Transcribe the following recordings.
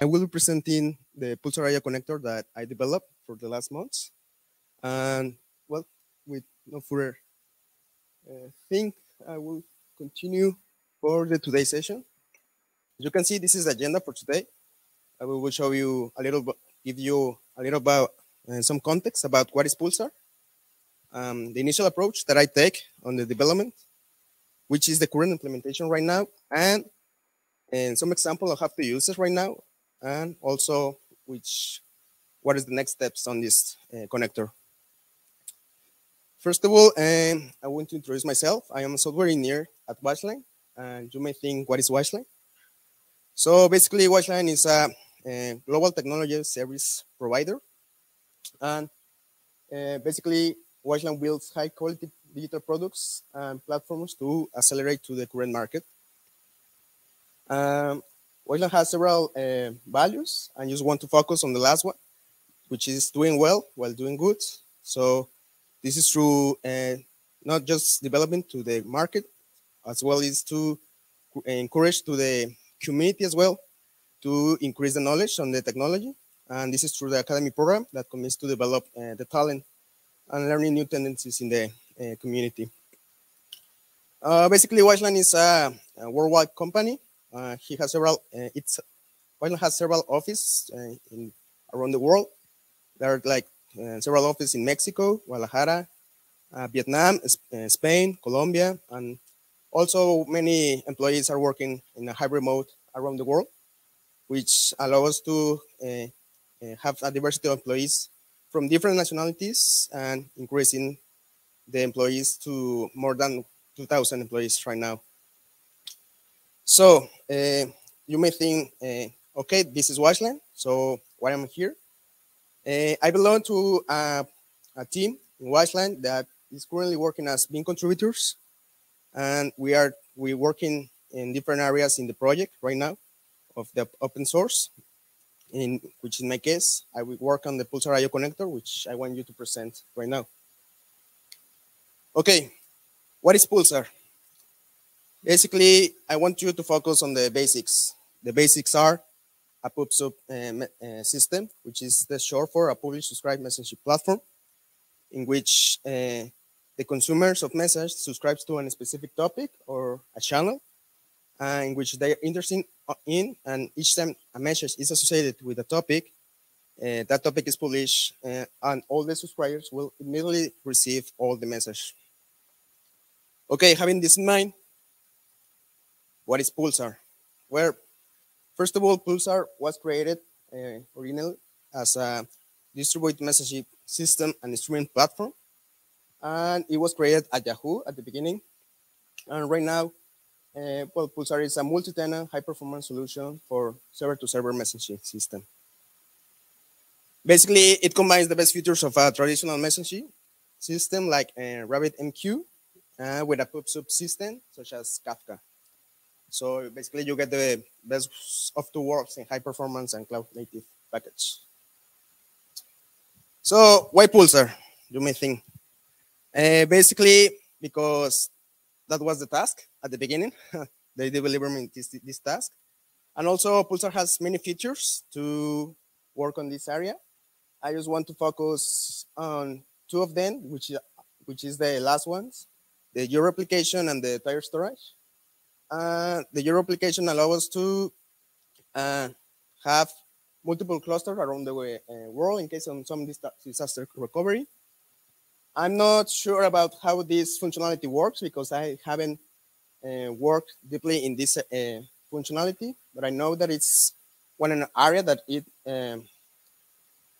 I will be presenting the Pulsar IO connector that I developed for the last months. And well, with no further uh, thing, I will continue for the today session. As you can see, this is the agenda for today. I will show you a little, give you a little about uh, some context about what is Pulsar, um, the initial approach that I take on the development, which is the current implementation right now, and and some example of how to use it right now, and also which what is the next steps on this uh, connector. First of all, um, I want to introduce myself. I am a software engineer at Wizeline, and you may think, what is Wizeline? So basically, Wizeline is a, a global technology service provider, and uh, basically, Wizeline builds high quality digital products and platforms to accelerate to the current market. Um, Wizeline has several uh, values, and just want to focus on the last one, which is doing well while doing good. So this is through uh, not just development to the market, as well as to encourage to the community as well to increase the knowledge on the technology. And this is through the academy program that commits to develop uh, the talent and learning new tendencies in the uh, community. Uh, basically, Wizeline is a, a, worldwide company. Uh, he has several. Uh, it's Wizeline has several offices uh, in around the world. There are like several offices in Mexico, Guadalajara, Vietnam, Spain, Colombia, and also many employees are working in a hybrid mode around the world, which allows us to have a diversity of employees from different nationalities and increasing the employees to more than 2,000 employees right now. So uh, you may think, uh, okay, this is Wizeline. So why am I here? Uh, I belong to a, a team in Wizeline that is currently working as Beam contributors, and we are we working in different areas in the project right now of the open source in which in my case, I will work on the Pulsar IO connector, which I want you to present right now. Okay, what is Pulsar? Basically, I want you to focus on the basics. The basics are a PubSub uh, uh, system, which is the short for a publish subscribe messaging platform, in which uh, the consumers of message subscribes to a specific topic or a channel, uh, in which they are interested in, and each time a message is associated with a topic, uh, that topic is published, uh, and all the subscribers will immediately receive all the message. Okay, having this in mind, what is Pulsar? Well, first of all, Pulsar was created uh, originally as a distributed messaging system and streaming platform, and it was created at Yahoo at the beginning. And right now, uh, well, Pulsar is a multi-tenant high-performance solution for server-to-server messaging system. Basically, it combines the best features of a traditional messaging system like uh, RabbitMQ uh, with a PubSub system such as Kafka. So basically, you get the best of two worlds in high performance and cloud native package. So why Pulsar? You may think. Uh, basically, because that was the task at the beginning. they delivered me this, this task. And also Pulsar has many features to work on this area. I just want to focus on two of them, which, which is the last ones, the geo replication and the tiered storage. Uh, the geo replication allows us to uh, have multiple clusters around the uh, world in case of some disaster recovery. I'm not sure about how this functionality works because I haven't uh, worked deeply in this uh, functionality, but I know that it's one area that it um,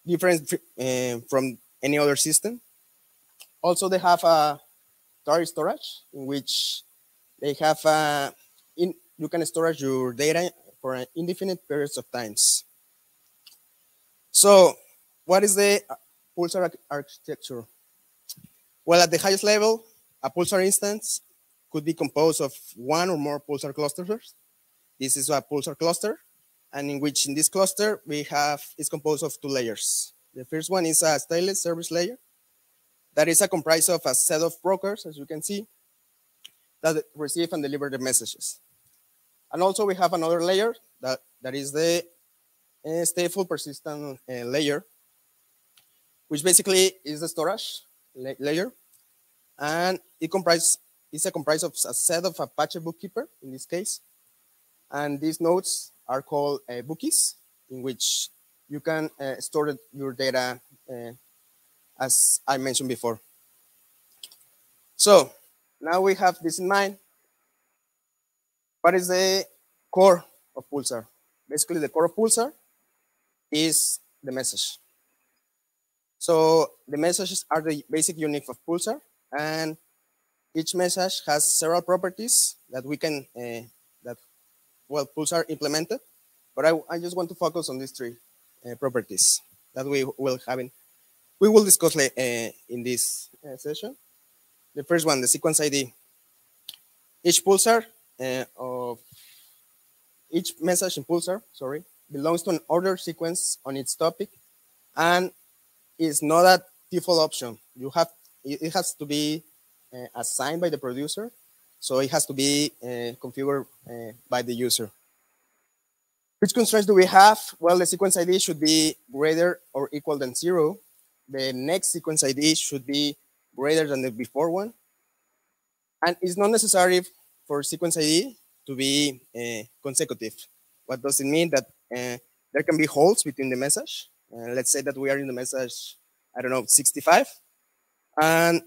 different uh, from any other system. Also, they have a tiered storage in which they have a, you can store your data for an indefinite periods of times. So, what is the Pulsar architecture? Well, at the highest level, a pulsar instance could be composed of one or more pulsar clusters. This is a pulsar cluster, and in which in this cluster we have is composed of two layers. The first one is a stateless service layer that is a comprised of a set of brokers, as you can see, that receive and deliver the messages. And also we have another layer that, that is the a stateful persistent uh, layer, which basically is the storage la layer, and it comprises is a comprised of a set of Apache Bookkeeper in this case, and these nodes are called uh, bookies, in which you can uh, store your data uh, as I mentioned before. So now we have this in mind. What is the core of Pulsar? Basically, the core of Pulsar is the message. So the messages are the basic unit of Pulsar, and each message has several properties that we can, uh, that, well, Pulsar implemented, but I, I just want to focus on these three uh, properties that we will have in, we will discuss uh, in this uh, session. The first one, the sequence ID. Each pulsar uh, of each message in pulsar, sorry, belongs to an order sequence on its topic and is not a default option. You have it has to be uh, assigned by the producer, so it has to be uh, configured uh, by the user. Which constraints do we have? Well, the sequence ID should be greater or equal than zero. The next sequence ID should be greater than the before one. And it's not necessary for sequence ID to be uh, consecutive. What does it mean? That uh, there can be holes between the message. Uh, let's say that we are in the message, I don't know, 65. And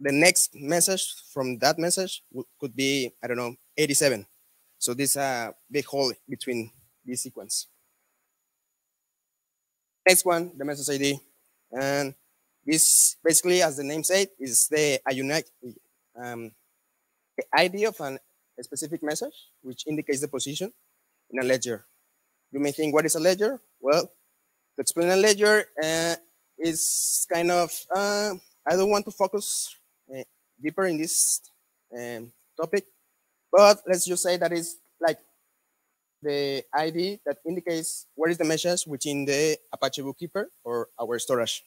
the next message from that message could be, I don't know, 87. So this a big hole between this sequence. Next one, the message ID. And this basically, as the name said, is the unique um, the ID of an, a specific message, which indicates the position in a ledger. You may think, what is a ledger? Well, to explain a ledger uh, is kind of, uh, I don't want to focus uh, deeper in this um, topic, but let's just say that is like the ID that indicates where is the message within the Apache Bookkeeper or our storage.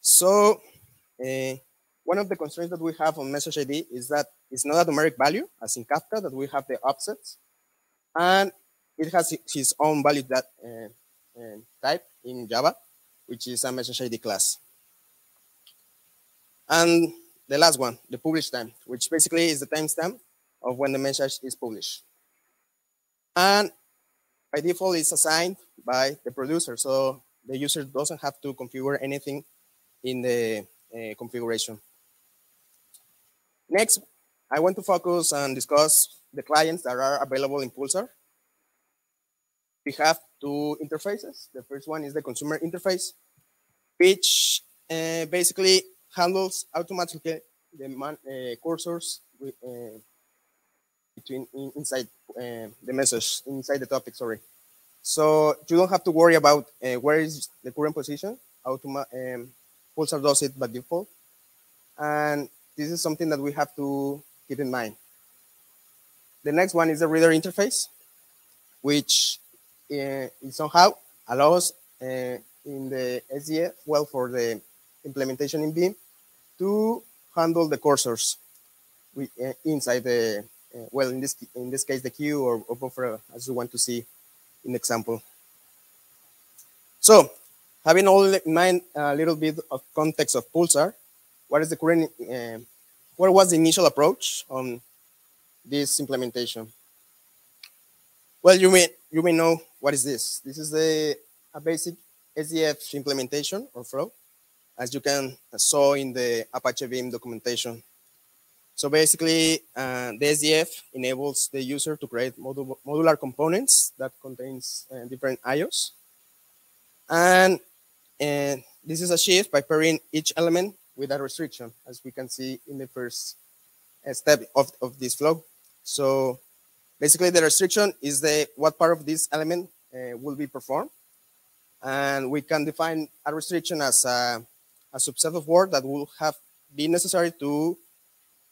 So uh, one of the constraints that we have on message ID is that it's not a numeric value, as in Kafka, that we have the offsets, and it has its own value that uh, uh, type in Java, which is a message ID class. And the last one, the publish time, which basically is the timestamp of when the message is published. And by default, it's assigned by the producer, so the user doesn't have to configure anything in the uh, configuration. Next, I want to focus and discuss the clients that are available in Pulsar. We have two interfaces. The first one is the consumer interface, which uh, basically handles automatically the man, uh, cursors with, uh, between in, inside uh, the message, inside the topic, sorry. So you don't have to worry about uh, where is the current position. Automa um, Pulsar does it by default. And this is something that we have to keep in mind. The next one is the reader interface, which uh, somehow allows uh, in the SDF, well, for the implementation in Beam, to handle the cursors with, uh, inside the, uh, well, in this in this case, the queue or, or buffer, as you want to see in example. So, having all in mind a little bit of context of Pulsar, what is the current, uh, what was the initial approach on this implementation? Well, you may you may know what is this. This is the a basic SDF implementation or flow, as you can saw in the Apache Beam documentation. So basically, uh, the SDF enables the user to create modul modular components that contains uh, different IOs. And, and this is achieved by pairing each element with a restriction, as we can see in the first step of, of this flow. So basically the restriction is the what part of this element uh, will be performed. And we can define a restriction as a, a subset of work that will have be necessary to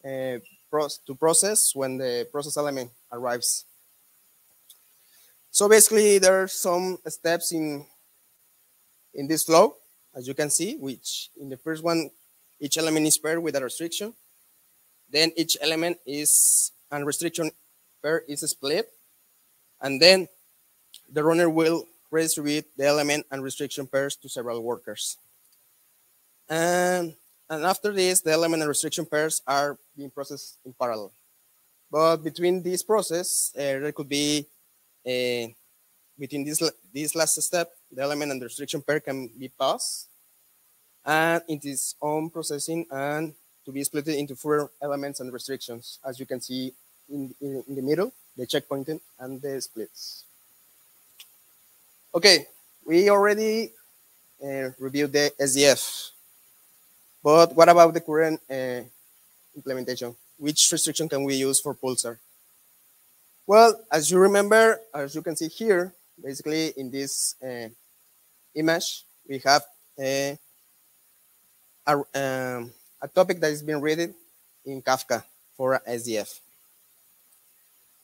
uh, to process when the process element arrives. So basically there are some steps in in this flow, as you can see, which in the first one each element is paired with a restriction. Then each element is and restriction pair is split. And then the runner will redistribute the element and restriction pairs to several workers. And, and after this, the element and restriction pairs are being processed in parallel. But between this process, uh, there could be, uh, between this, this last step, the element and the restriction pair can be paused and it is own processing and to be split into four elements and restrictions, as you can see in, in, in the middle, the checkpointing and the splits. Okay, we already uh, reviewed the SDF, but what about the current uh, implementation? Which restriction can we use for Pulsar? Well, as you remember, as you can see here, basically in this uh, image, we have a, um, a topic that is being read in Kafka for SDF.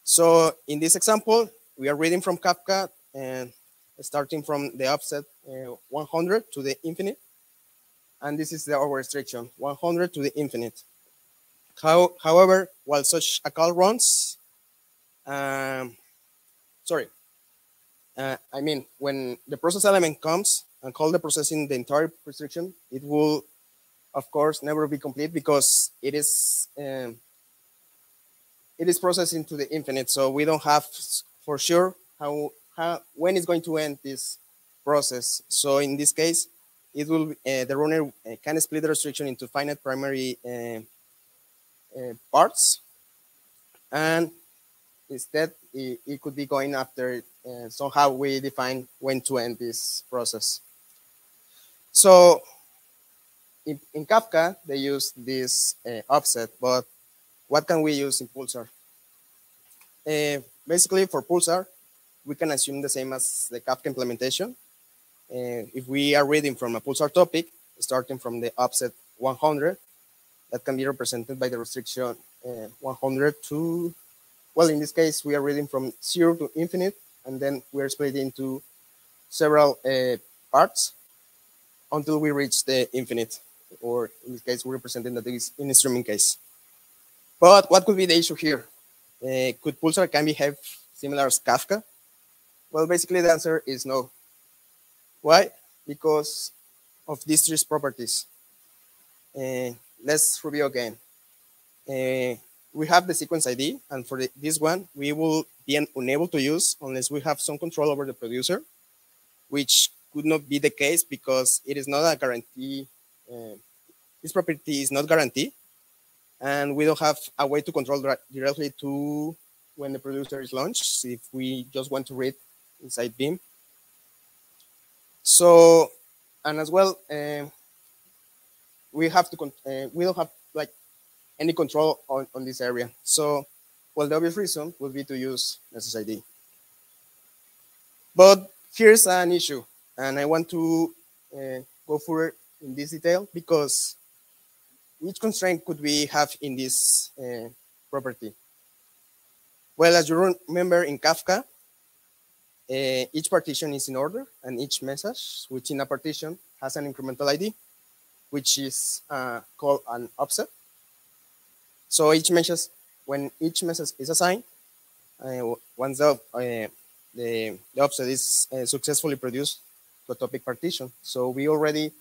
So in this example, we are reading from Kafka and starting from the offset uh, 100 to the infinite. And this is the our restriction, 100 to the infinite. How, however, while such a call runs, um, sorry, uh, I mean, when the process element comes and call the processing the entire restriction, it will, of course, never be complete because it is um, it is processing to the infinite. So we don't have for sure how how when it's going to end this process. So in this case, it will uh, the runner uh, can split the restriction into finite primary uh, uh parts, and instead it, it, could be going after uh, somehow we define when to end this process. So in, in Kafka they use this uh, offset, but what can we use in Pulsar? basically for Pulsar, we can assume the same as the Kafka implementation. Uh, if we are reading from a pulsar topic, starting from the offset 100, that can be represented by the restriction uh, 100 to, well, in this case, we are reading from zero to infinite, and then we are split into several uh, parts until we reach the infinite, or in this case, we're representing that is in the streaming case. But what could be the issue here? Uh, could Pulsar can behave similar as Kafka? Well, basically the answer is no. Why? Because of these three properties. Uh, let's review again. Uh, we have the sequence ID, and for the, this one, we will be unable to use unless we have some control over the producer, which could not be the case because it is not a guarantee. This property is not guaranteed, and we don't have a way to control directly to when the producer is launched. If we just want to read inside Beam. So, and as well, uh, we have to, uh, we don't have like any control on, on this area. So, well, the obvious reason would be to use SSID. But here's an issue, and I want to uh, go further in this detail because which constraint could we have in this uh, property? Well, as you remember in Kafka, uh, each partition is in order and each message within a partition has an incremental ID, which is uh, called an offset. So each message, when each message is assigned, uh, once the, uh, the, the, offset is uh, successfully produced to a topic partition. So we already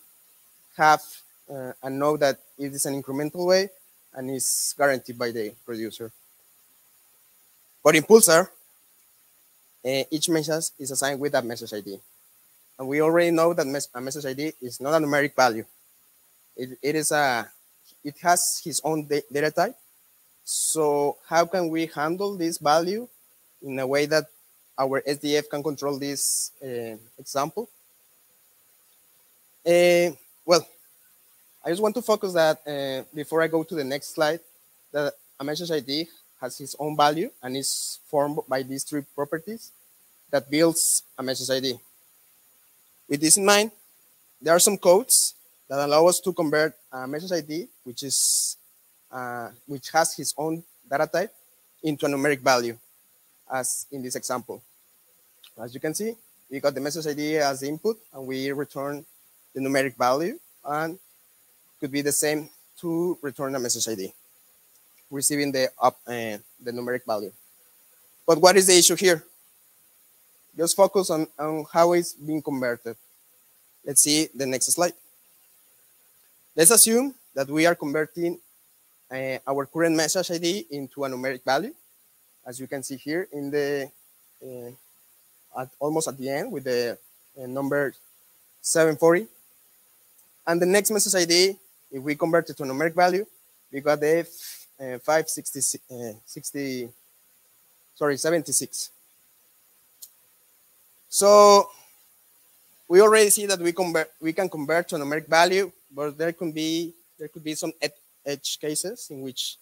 have uh, and know that it is an incremental way and is guaranteed by the producer. But in Pulsar, uh, each message is assigned with a message ID. And we already know that mes a message ID is not a numeric value. It, it is a, it has its own data type. So how can we handle this value in a way that our SDF can control this uh, example? Uh, well, I just want to focus that uh, before I go to the next slide, that a message ID has its own value and is formed by these three properties that builds a message ID. With this in mind, there are some codes that allow us to convert a message ID, which is uh, which has its own data type, into a numeric value, as in this example. As you can see, we got the message ID as input, and we return the numeric value, and could be the same to return a message ID receiving the up uh, the numeric value. But what is the issue here? just focus on, on how it's being converted. Let's see the next slide. Let's assume that we are converting uh, our current message ID into a numeric value, as you can see here in the uh, at almost at the end with the uh, number 740. And the next message ID, if we convert it to numeric value, we got the uh, 560, uh, 60, sorry, 76. So we already see that we convert we can convert to a numeric value, but there could be there could be some edge cases in which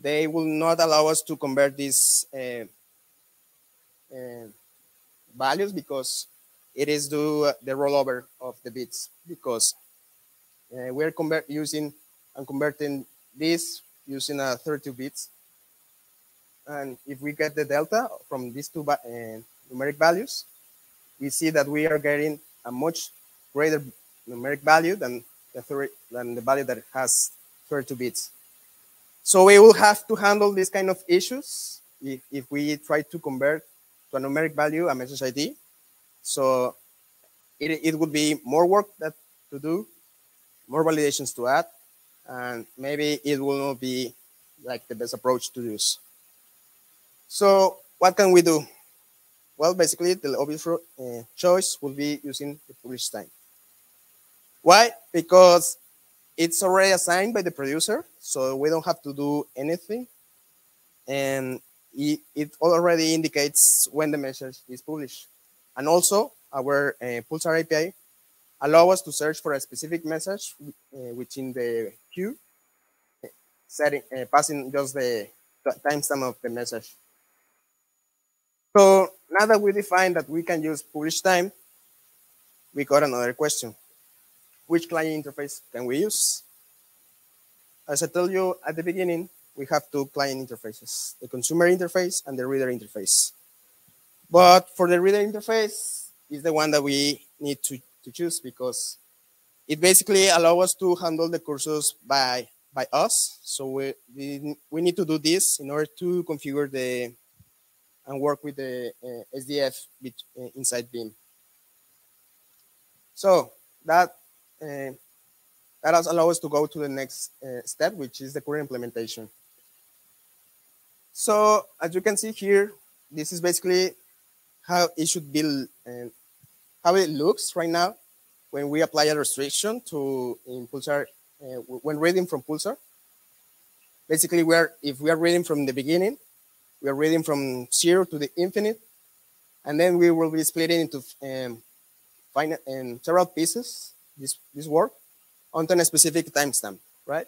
they will not allow us to convert these uh, uh, values because it is do the rollover of the bits because uh, we're using and converting this using a 32 bits and if we get the delta from these two uh, numeric values we see that we are getting a much greater numeric value than the, than the value that has 32 bits. So we will have to handle these kind of issues if, if we try to convert to a numeric value a message ID. So it, it would be more work that to do, more validations to add, and maybe it will not be like the best approach to use. So what can we do? Well, basically, the obvious uh, choice will be using the publish time. Why? Because it's already assigned by the producer, so we don't have to do anything. And it, it already indicates when the message is published. And also, our uh, Pulsar API allow us to search for a specific message uh, within the queue, setting, uh, passing just the timestamp of the message. So now that we define that we can use publish time, we got another question. Which client interface can we use? As I told you at the beginning, we have two client interfaces, the consumer interface and the reader interface. But for the reader interface, is the one that we need to, to choose because it basically allows us to handle the cursors by, by us. So we, we, we need to do this in order to configure the and work with the uh, SDF uh, inside Beam. So that uh, that allows us to go to the next uh, step, which is the current implementation. So as you can see here, this is basically how it should be, and how it looks right now when we apply a restriction to in Pulsar, uh, when reading from Pulsar. Basically, we're if we are reading from the beginning, we are reading from zero to the infinite, and then we will be splitting into um, final, um, several pieces, this, this work, onto a specific timestamp, right?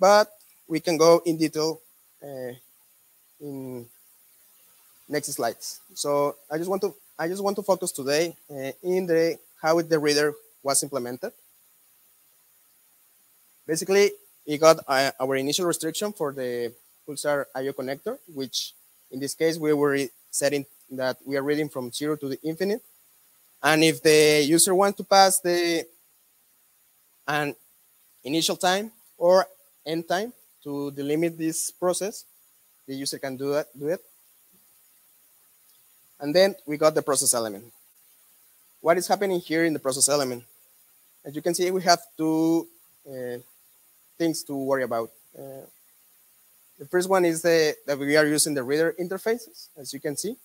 But we can go in detail uh, in next slides. So I just want to I just want to focus today uh, in the how the reader was implemented. Basically, we got uh, our initial restriction for the Pulsar IO connector, which in this case, we were setting that we are reading from zero to the infinite. And if the user wants to pass the an initial time or end time to delimit this process, the user can do, that, do it. And then we got the process element. What is happening here in the process element? As you can see, we have two uh, things to worry about. Uh, the first one is the, that we are using the reader interfaces, as you can see.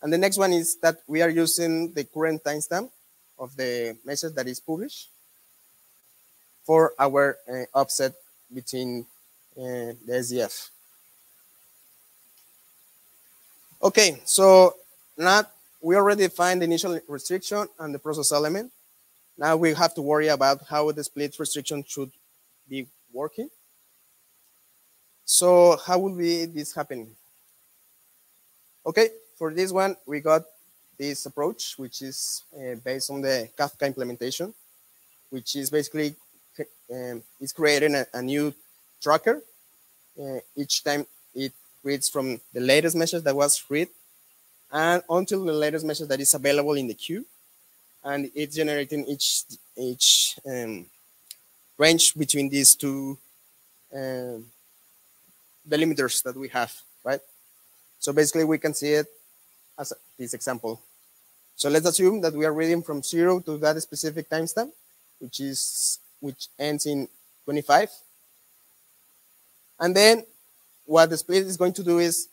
And the next one is that we are using the current timestamp of the message that is published for our uh, offset between uh, the SDF. Okay, so now we already defined the initial restriction and the process element. Now we have to worry about how the split restriction should be working. So how will be this happening? Okay, for this one, we got this approach, which is uh, based on the Kafka implementation, which is basically um, it's creating a, a new tracker. Uh, each time reads from the latest message that was read and until the latest message that is available in the queue. And it's generating each, each um, range between these two um, delimiters that we have, right? So basically we can see it as this example. So let's assume that we are reading from zero to that specific timestamp, which is which ends in 25. And then what the split is going to do is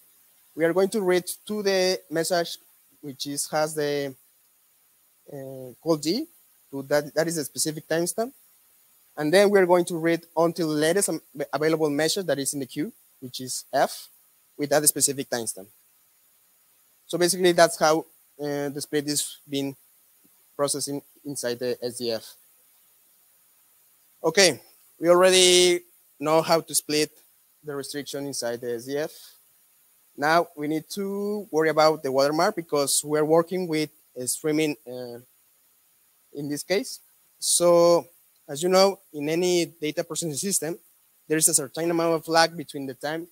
we are going to read to the message which is has the uh, call D to that that is a specific timestamp. And then we're going to read until the latest available measure that is in the queue, which is F, with that specific timestamp. So basically, that's how uh, the split is being processing inside the SDF. Okay, we already know how to split the restriction inside the SDF. Now we need to worry about the watermark because we're working with streaming uh, in this case. So as you know, in any data processing system, there is a certain amount of lag between the time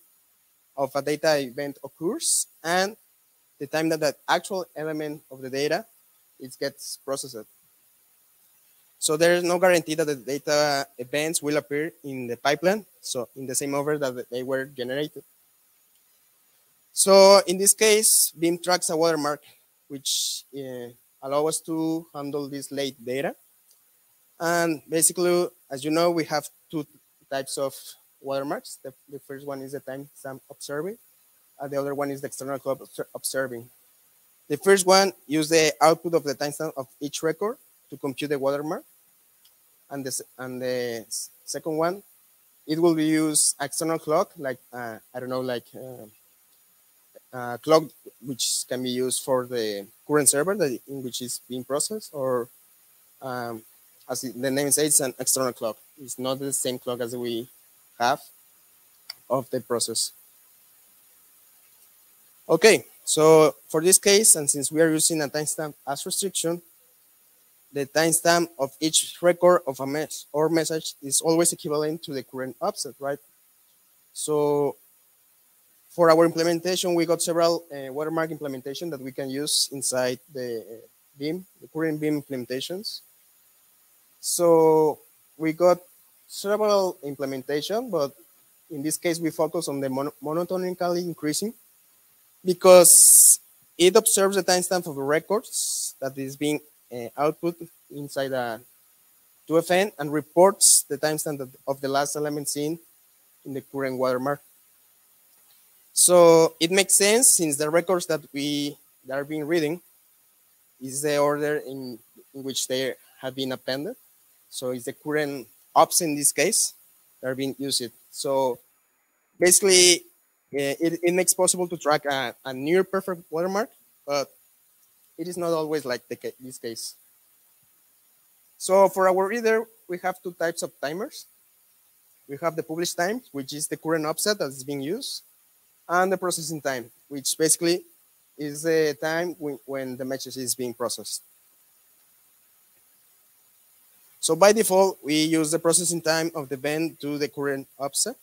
of a data event occurs and the time that that actual element of the data it gets processed. So there is no guarantee that the data events will appear in the pipeline, so in the same order that they were generated. So in this case, Beam tracks a watermark, which uh, us to handle this late data. And basically, as you know, we have two types of watermarks. The, the first one is the timestamp observing, and the other one is the external clock observing. The first one use the output of the timestamp of each record to compute the watermark. And the, and the second one, it will be use external clock, like, uh, I don't know, like uh, uh, clock, which can be used for the current server that in which is being processed, or um, as the name says, it's an external clock. It's not the same clock as we have of the process. Okay, so for this case, and since we are using a timestamp as restriction, the timestamp of each record of a mess or message is always equivalent to the current offset, right? So for our implementation, we got several uh, watermark implementation that we can use inside the uh, Beam, the current Beam implementations. So we got several implementation, but in this case, we focus on the mon monotonically increasing because it observes the timestamp of the records that is being uh, output inside a DoFn and reports the timestamp of the last element seen in the current watermark. So it makes sense since the records that we that are being reading is the order in, in which they have been appended. So it's the current ops in this case that are being used. So basically, uh, it, it makes possible to track a, a near perfect watermark, but it is not always like the, this case. So for our reader, we have two types of timers. We have the publish time, which is the current offset that is being used, and the processing time, which basically is the time when, the message is being processed. So by default, we use the processing time of the event to the current offset.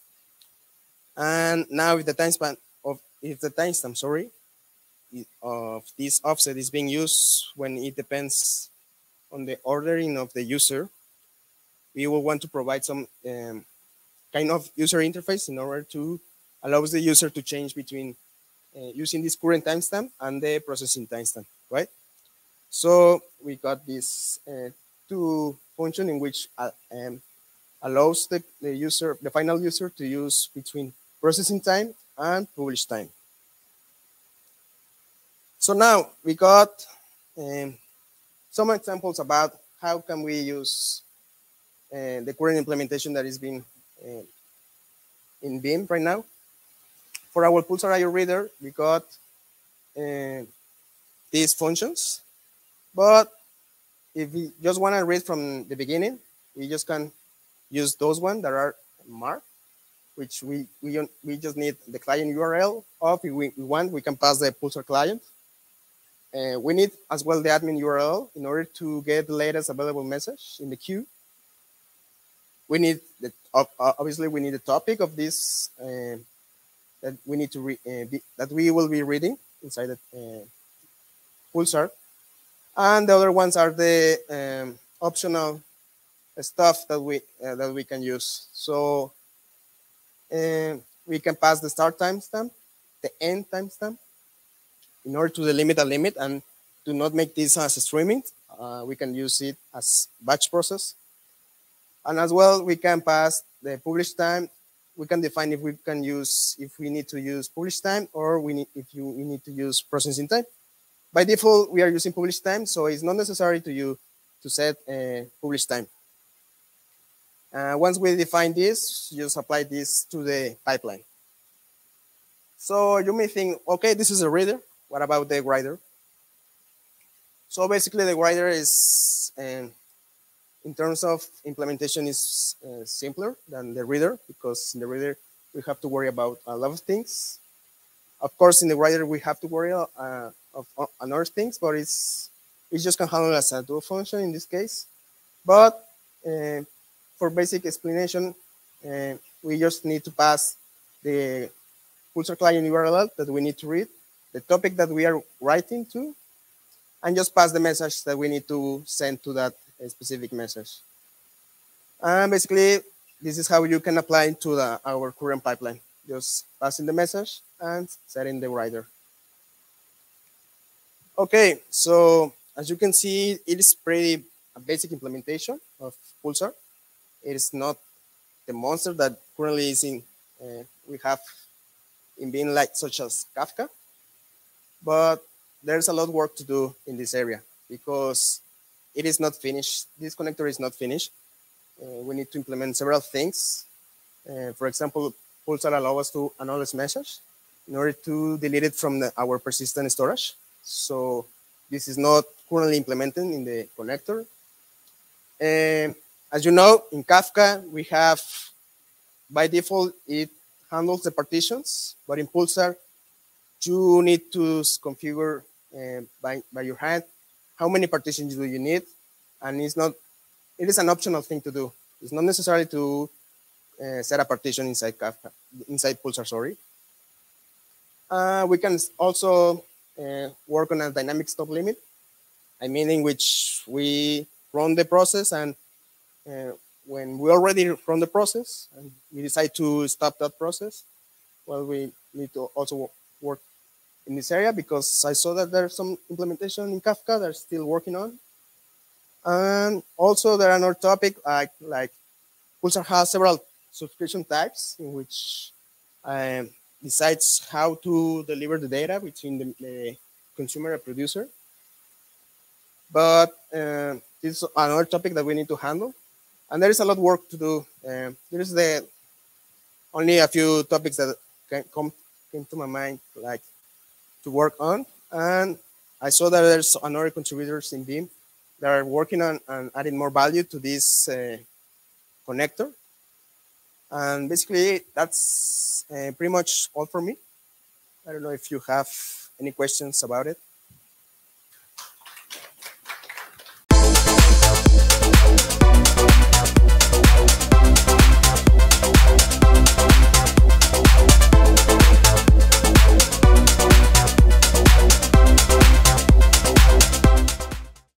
And now if the timestamp of if the timestamp, sorry, of this offset is being used when it depends on the ordering of the user, we will want to provide some um, kind of user interface in order to allows the user to change between uh, using this current timestamp and the processing timestamp, right? So we got this uh, two function in which uh, um, allows the, the user, the final user to use between processing time and publish time. So now we got um, some examples about how can we use uh, the current implementation that is being uh, in Beam right now. For our Pulsar IO reader, we got uh, these functions, but if we just want to read from the beginning, we just can use those ones that are marked, which we, we, we just need the client URL of, if we, we want, we can pass the Pulsar client. Uh, we need as well the admin URL in order to get the latest available message in the queue. We need the obviously we need the topic of this uh, that we need to read uh, that we will be reading inside the uh, Pulsar and the other ones are the um, optional stuff that we uh, that we can use. So uh, we can pass the start timestamp, the end timestamp, in order to delimit a limit and to not make this as streaming, uh, we can use it as batch process. And as well, we can pass the publish time. We can define if we can use, if we need to use publish time or we need, if you, we need to use processing time. By default, we are using publish time, so it's not necessary to you to set a publish time. Uh, once we define this, just apply this to the pipeline. So you may think, okay, this is a reader. What about the writer? So basically the writer is, in terms of implementation, is uh, simpler than the reader because in the reader, we have to worry about a lot of things. Of course, in the writer, we have to worry uh, of uh, another things, but it's, it's just can handle as a dual function in this case. But uh, for basic explanation, uh, we just need to pass the Pulsar client URL that we need to read, the topic that we are writing to, and just pass the message that we need to send to that specific message. And basically, this is how you can apply to the, our current pipeline. Just passing the message and setting the writer. Okay, so as you can see, it is pretty a basic implementation of Pulsar. It is not the monster that currently is in uh, we have in Beam like such as Kafka, but there's a lot of work to do in this area because it is not finished. This connector is not finished. Uh, we need to implement several things. Uh, for example, Pulsar allow us to acknowledge message in order to delete it from the, our persistent storage. So this is not currently implemented in the connector. And as you know, in Kafka, we have, by default, it handles the partitions, but in Pulsar, you need to configure uh, by, by your hand how many partitions do you need, and it's not, it is an optional thing to do. It's not necessary to uh, set a partition inside Kafka, inside Pulsar, sorry. Uh, we can also uh, work on a dynamic stop limit, I mean in which we run the process and when we already run the process and we decide to stop that process, well, we need to also work in this area because I saw that there's some implementation in Kafka they're still working on. And also there are another topic like, like Pulsar has several subscription types in which um, decides how to deliver the data between the, the consumer and producer. But uh, this is another topic that we need to handle. And there is a lot of work to do. Um, there is the only a few topics that can come came to my mind, like to work on. And I saw that there's another contributors in Beam that are working on, on adding more value to this uh, connector. And basically, that's uh, pretty much all for me. I don't know if you have any questions about it.